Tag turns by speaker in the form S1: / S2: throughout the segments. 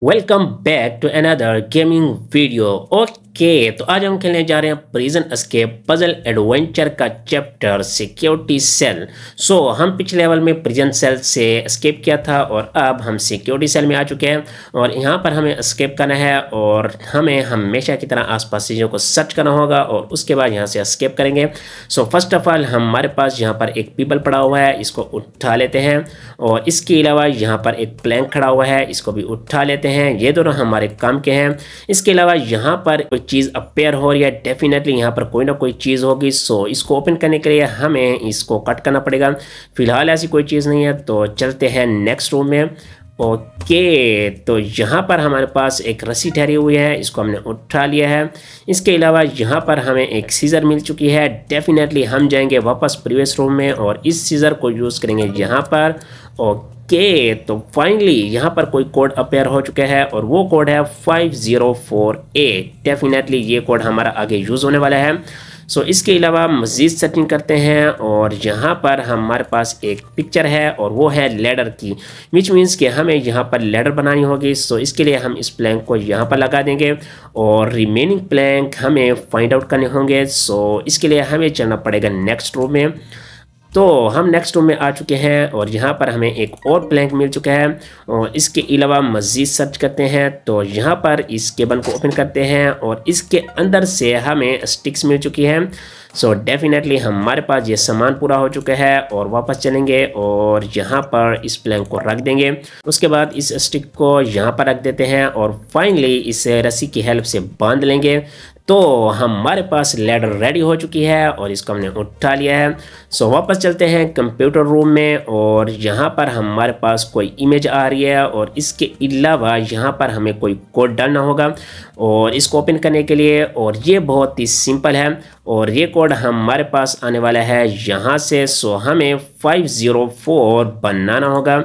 S1: Welcome back to another gaming video. Okay. Okay तो आज हम खेलने जा रहे हैं प्रिजन स्केप पजल एडवेंचर का चैप्टर सिक्योरिटी सेल सो हम पिछले लेवल में प्रिजन सेल से स्केप किया था और अब हम सिक्योरिटी सेल में आ चुके हैं और यहाँ पर हमें स्केप करना है और हमें हमेशा की तरह आसपास चीज़ों को सर्च करना होगा और उसके बाद यहाँ से स्केप करेंगे. सो फ़र्स्ट ऑफ़ ऑल हमारे पास यहाँ पर एक पीपल पड़ा हुआ है, इसको उठा लेते हैं और इसके अलावा यहाँ पर एक प्लैंक खड़ा हुआ है, इसको भी उठा लेते हैं। ये दोनों हमारे काम के हैं। इसके अलावा यहाँ पर चीज़ अपेयर हो रही है डेफिनेटली यहाँ पर कोई ना कोई चीज़ होगी। सो इसको ओपन करने के लिए हमें इसको कट करना पड़ेगा। फ़िलहाल ऐसी कोई चीज़ नहीं है तो चलते हैं नेक्स्ट रूम में। ओके तो यहाँ पर हमारे पास एक रस्सी ठहरी हुई है, इसको हमने उठा लिया है। इसके अलावा यहाँ पर हमें एक सीज़र मिल चुकी है। डेफिनेटली हम जाएँगे वापस प्रीवियस रूम में और इस सीज़र को यूज़ करेंगे यहाँ पर। ओके तो फाइनली यहाँ पर कोई कोड अपेयर हो चुका है और वो कोड है five zero four eight definitely ये कोड हमारा आगे यूज़ होने वाला है। सो इसके अलावा मज़ीद सेटिंग करते हैं और यहाँ पर हमारे पास एक पिक्चर है और वो है लेडर की विच मीन्स कि हमें यहाँ पर लेडर बनानी होगी। सो इसके लिए हम इस प्लैंक को यहाँ पर लगा देंगे और रिमेनिंग प्लैंक हमें फाइंड आउट करने होंगे। सो इसके लिए हमें चलना पड़ेगा नेक्स्ट रूम में। तो हम नेक्स्ट रूम में आ चुके हैं और यहाँ पर हमें एक और प्लैंक मिल चुका है और इसके अलावा मज़ीद सर्च करते हैं। तो यहाँ पर इस केबल को ओपन करते हैं और इसके अंदर से हमें स्टिक्स मिल चुकी है। सो डेफिनेटली हमारे पास ये सामान पूरा हो चुका है और वापस चलेंगे और यहाँ पर इस प्लैंक को रख देंगे। उसके बाद इस स्टिक को यहाँ पर रख देते हैं और फाइनली इस रस्सी की हेल्प से बाँध लेंगे। तो हमारे पास लेडर रेडी हो चुकी है और इसको हमने उठा लिया है। सो वापस चलते हैं कंप्यूटर रूम में और यहाँ पर हमारे पास कोई इमेज आ रही है और इसके अलावा यहाँ पर हमें कोई कोड डालना होगा और इसको ओपन करने के लिए और ये बहुत ही सिंपल है और ये कोड हमारे पास आने वाला है यहाँ से। सो हमें फाइव ज़ीरो फोर बनाना होगा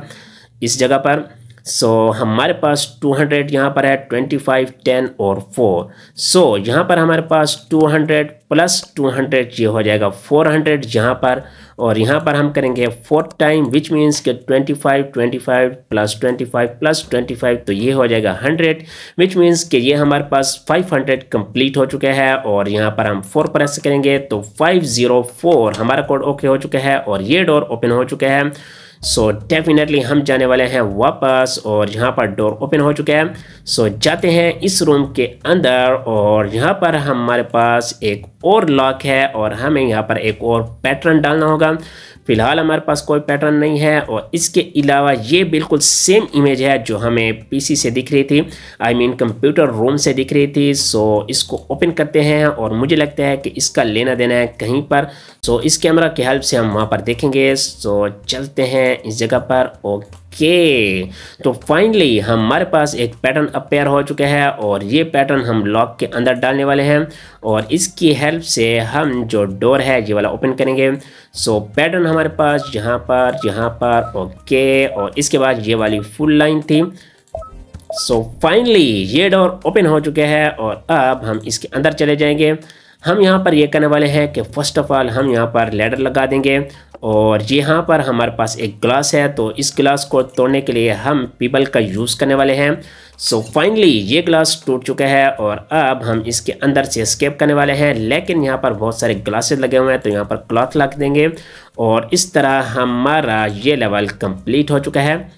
S1: इस जगह पर। सो so, हमारे पास 200 यहाँ पर है 25, 10 और 4 सो so, यहाँ पर हमारे पास 200 प्लस 200 ये हो जाएगा 400 यहाँ पर. और यहाँ पर हम करेंगे फोर टाइम विच मीन्स के 25, 25 प्लस 25 प्लस 25 तो ये हो जाएगा 100 विच मीन्स के ये हमारे पास 500 कंप्लीट हो चुका है. और यहाँ पर हम 4 प्रेस करेंगे तो 504 हमारा कोड ओके हो चुका है और ये डोर ओपन हो चुका है. सो डेफिनेटली हम जाने वाले हैं वापस और यहाँ पर डोर ओपन हो चुका है। सो so, जाते हैं इस रूम के अंदर और यहाँ पर हमारे पास एक और लॉक है और हमें यहाँ पर एक और पैटर्न डालना होगा। फ़िलहाल हमारे पास कोई पैटर्न नहीं है और इसके अलावा ये बिल्कुल सेम इमेज है जो हमें पीसी से दिख रही थी। आई मीन कंप्यूटर रूम से दिख रही थी। सो इसको ओपन करते हैं और मुझे लगता है कि इसका लेना देना है कहीं पर। सो इस कैमरा की हेल्प से हम वहाँ पर देखेंगे। सो चलते हैं इस जगह पर ओके तो फाइनली हमारे पास एक पैटर्न अपेयर हो चुका है और ये पैटर्न हम लॉक के अंदर डालने वाले हैं और इसकी हेल्प से हम जो डोर है, ये वाला ओपन करेंगे। सो पैटर्न हमारे पास यहाँ पर यहाँ पर, ओके, और इसके बाद ये वाली फुल लाइन थी। सो फाइनली ये डोर ओपन हो चुके हैं और अब हम इसके अंदर चले जाएँगे। हम यहाँ पर ये करने वाले हैं कि फ़र्स्ट ऑफ़ ऑल हम यहाँ पर लेडर लगा देंगे। और यहाँ पर हमारे पास एक ग्लास है तो इस ग्लास को तोड़ने के लिए हम पीपल का यूज़ करने वाले हैं। सो so फाइनली ये ग्लास टूट चुका है और अब हम इसके अंदर से स्केप करने वाले हैं, लेकिन यहाँ पर बहुत सारे ग्लासेस लगे हुए हैं तो यहाँ पर क्लॉथ लग देंगे। और इस तरह हमारा ये लेवल कंप्लीट हो चुका है।